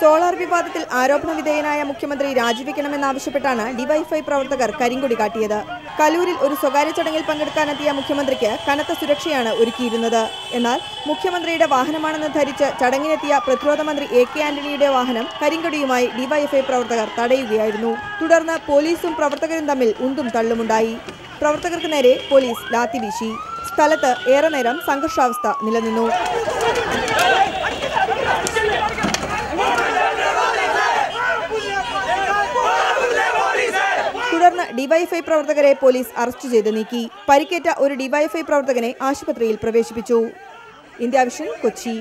Solar വിവാദത്തിൽ ആരോപണ വിധേയനായ മുഖ്യമന്ത്രി രാജിവെക്കണമെന്നാവശ്യപ്പെട്ടാണ് ഡിവൈഫൈ പ്രവർത്തകർ കരിങ്കൊടി കാട്ടിയത്. കലൂരിൽ ഒരു സ്വകാര്യ ചടങ്ങിൽ പങ്കെടുക്കാനെത്തിയ മുഖ്യമന്ത്രിക്ക് കനത്ത സുരക്ഷയാണ് ഒരുക്കിയിരുന്നത്. എന്നാൽ മുഖ്യമന്ത്രിയുടെ വാഹനമാണെന്ന് ധരിച്ച് ചടങ്ങിനെത്തിയ പ്രതിരോധ മന്ത്രി എ കെ ആന്റണിയുടെ വാഹനം കരിങ്കൊടിയുമായി ഡിവൈഎഫ്ഐ പ്രവർത്തകർ തടയുകയായിരുന്നു. തുടർന്ന് പോലീസും പ്രവർത്തകരും തമ്മിൽ ഉന്തും തള്ളുമുണ്ടായി. പ്രവർത്തകർക്ക് നേരെ പോലീസ് ലാത്തി വീശി. സ്ഥലത്ത് ഏറെ നേരം സംഘർഷാവസ്ഥ നിലനിന്നു. തുടർന്ന് ഡിവൈഎഫ്ഐ പ്രവർത്തകരെ പോലീസ് അറസ്റ്റ് ചെയ്ത് നീക്കി. പരിക്കേറ്റ ഒരു ഡിവൈഎഫ്ഐ പ്രവർത്തകനെ ആശുപത്രിയിൽ പ്രവേശിപ്പിച്ചു. ഇന്ത്യ വിഷൻ കൊച്ചി.